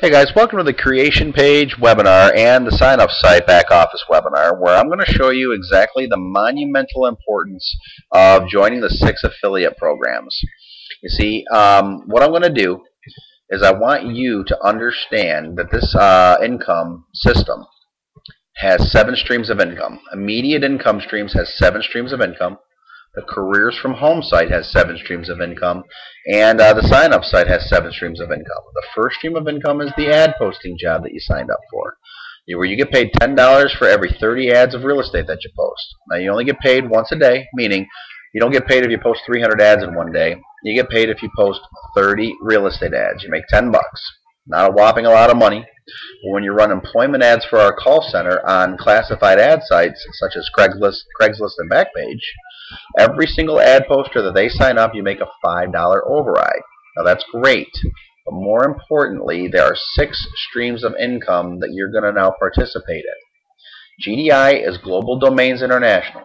Hey guys, welcome to the creation page webinar and the sign up site back office webinar where I'm going to show you exactly the monumental importance of joining the six affiliate programs. You see, um, what I'm going to do is I want you to understand that this uh, income system has seven streams of income. Immediate income streams has seven streams of income. The careers from home site has seven streams of income, and uh, the sign up site has seven streams of income. The first stream of income is the ad posting job that you signed up for, where you get paid $10 for every 30 ads of real estate that you post. Now you only get paid once a day, meaning you don't get paid if you post 300 ads in one day. You get paid if you post 30 real estate ads. You make 10 bucks. Not a whopping a lot of money. But when you run employment ads for our call center on classified ad sites such as Craigslist, Craigslist and Backpage, Every single ad poster that they sign up, you make a $5 override. Now that's great. But more importantly, there are six streams of income that you're going to now participate in. GDI is Global Domains International.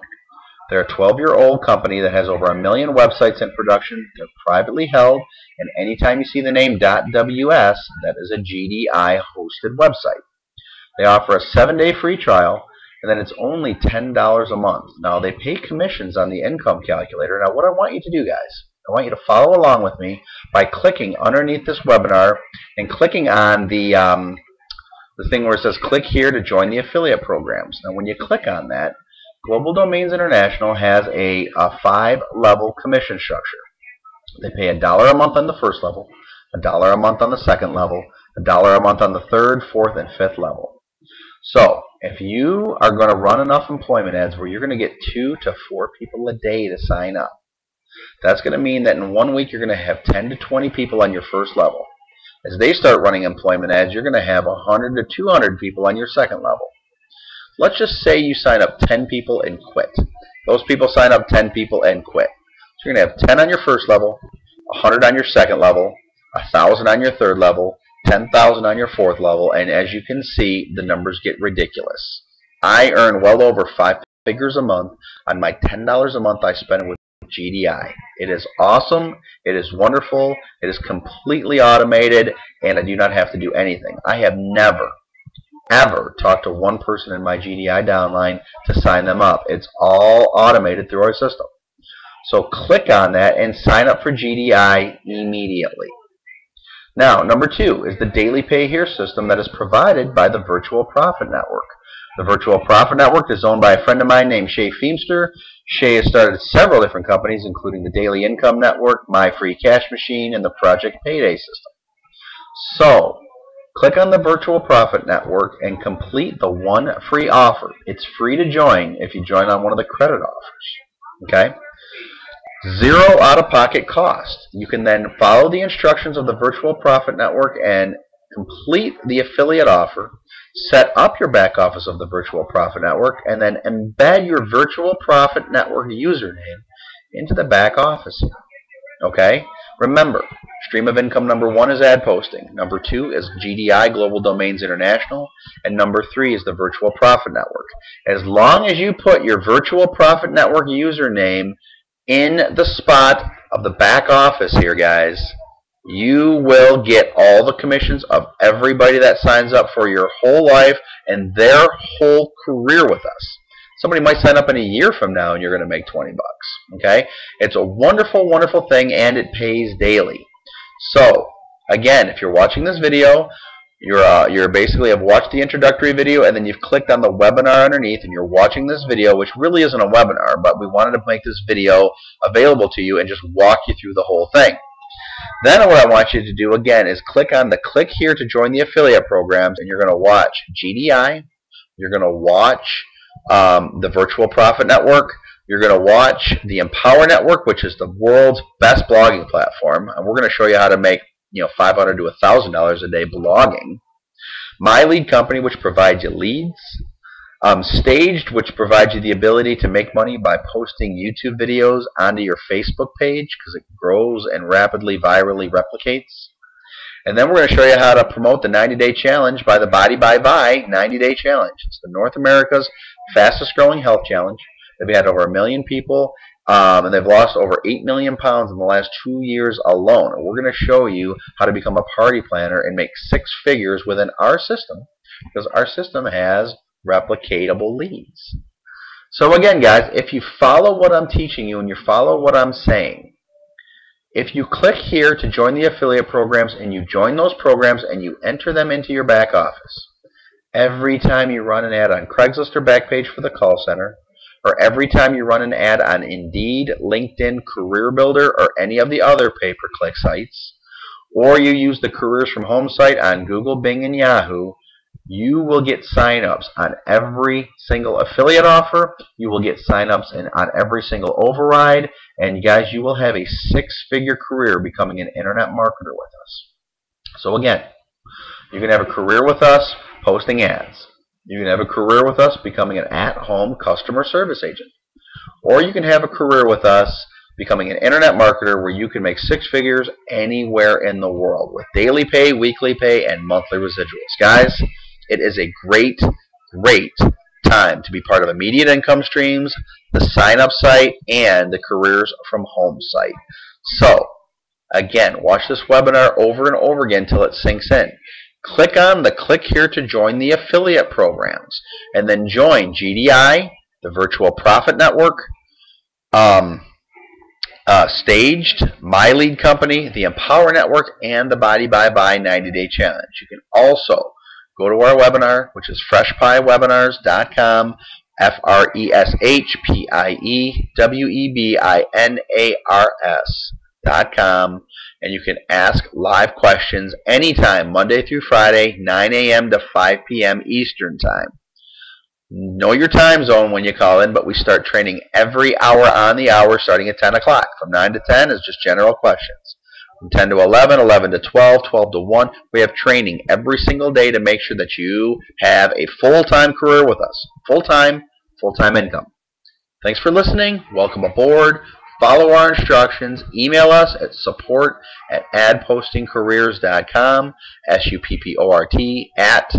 They're a 12-year-old company that has over a million websites in production. They're privately held, and anytime you see the name .ws, that is a GDI-hosted website. They offer a seven-day free trial, and then it's only $10 a month. Now, they pay commissions on the income calculator. Now, what I want you to do, guys, I want you to follow along with me by clicking underneath this webinar and clicking on the, um, the thing where it says click here to join the affiliate programs. Now, when you click on that, Global Domains International has a, a five-level commission structure. They pay a dollar a month on the first level, a dollar a month on the second level, a dollar a month on the third, fourth, and fifth level. So, if you are going to run enough employment ads where you're going to get two to four people a day to sign up, that's going to mean that in one week you're going to have 10 to 20 people on your first level. As they start running employment ads, you're going to have 100 to 200 people on your second level. Let's just say you sign up 10 people and quit. Those people sign up 10 people and quit. So you're going to have 10 on your first level, 100 on your second level, 1,000 on your third level, 10,000 on your fourth level, and as you can see, the numbers get ridiculous. I earn well over five figures a month on my $10 a month I spend with GDI. It is awesome, it is wonderful, it is completely automated, and I do not have to do anything. I have never, ever talk to one person in my GDI downline to sign them up. It's all automated through our system. So click on that and sign up for GDI immediately. Now, number two is the daily pay here system that is provided by the Virtual Profit Network. The Virtual Profit Network is owned by a friend of mine named Shay Feemster. Shay has started several different companies, including the Daily Income Network, My Free Cash Machine, and the Project Payday system. So, click on the Virtual Profit Network and complete the one free offer. It's free to join if you join on one of the credit offers. Okay? Zero out-of-pocket cost. You can then follow the instructions of the Virtual Profit Network and complete the affiliate offer, set up your back office of the Virtual Profit Network, and then embed your Virtual Profit Network username into the back office. Okay? Remember, stream of income number one is ad posting. Number two is GDI, Global Domains International. And number three is the Virtual Profit Network. As long as you put your Virtual Profit Network username in the spot of the back office here, guys, you will get all the commissions of everybody that signs up for your whole life and their whole career with us. Somebody might sign up in a year from now and you're going to make 20 bucks. Okay? It's a wonderful, wonderful thing and it pays daily. So, again, if you're watching this video, you're, uh, you're basically have watched the introductory video and then you've clicked on the webinar underneath and you're watching this video, which really isn't a webinar, but we wanted to make this video available to you and just walk you through the whole thing. Then what I want you to do again is click on the click here to join the affiliate programs and you're going to watch GDI, you're going to watch um, the Virtual Profit Network, you're going to watch the Empower Network, which is the world's best blogging platform, and we're going to show you how to make you know, 500 to $1,000 a day blogging. My Lead Company, which provides you leads. Um, Staged, which provides you the ability to make money by posting YouTube videos onto your Facebook page because it grows and rapidly virally replicates. And then we're going to show you how to promote the 90-day challenge by the Body by Vi 90-day challenge. It's the North America's fastest growing health challenge. They've had over a million people Um, and they've lost over 8 million pounds in the last two years alone. And we're going to show you how to become a party planner and make six figures within our system because our system has replicatable leads. So again, guys, if you follow what I'm teaching you and you follow what I'm saying, if you click here to join the affiliate programs and you join those programs and you enter them into your back office, every time you run an ad on Craigslist or Backpage for the call center, or every time you run an ad on Indeed, LinkedIn, Career Builder, or any of the other pay-per-click sites, or you use the Careers from Home site on Google, Bing, and Yahoo, you will get signups on every single affiliate offer. You will get signups in, on every single override. And guys, you will have a six-figure career becoming an internet marketer with us. So again, you can have a career with us posting ads. You can have a career with us becoming an at-home customer service agent. Or you can have a career with us becoming an internet marketer where you can make six figures anywhere in the world with daily pay, weekly pay, and monthly residuals. Guys, it is a great, great time to be part of immediate income streams, the sign up site, and the careers from home site. So, again, watch this webinar over and over again until it sinks in. Click on the click here to join the affiliate programs and then join GDI, the Virtual Profit Network, um, uh, Staged, My Lead Company, the Empower Network, and the Body by Vi 90 Day Challenge. You can also go to our webinar, which is freshpiewebinars.com, F-R-E-S-H-P-I-E-W-E-B-I-N-A-R-S dot com, and you can ask live questions anytime, Monday through Friday, 9 a.m. to 5 p.m. Eastern Time. Know your time zone when you call in, but we start training every hour on the hour starting at 10 o'clock. From 9 to 10 is just general questions from 10 to 11, 11 to 12, 12 to 1. We have training every single day to make sure that you have a full-time career with us. Full-time, full-time income. Thanks for listening. Welcome aboard. Follow our instructions. Email us at support at adpostingcareers.com, S-U-P-P-O-R-T, at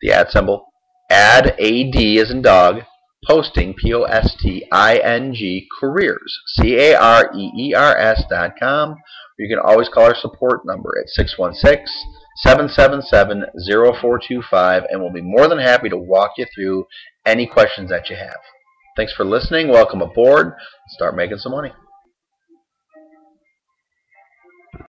the ad symbol, ad, A-D as in dog, posting, P-O-S-T-I-N-G, careers, C-A-R-E-E-R-S dot com. You can always call our support number at 616-777-0425 and we'll be more than happy to walk you through any questions that you have. Thanks for listening. Welcome aboard. Start making some money.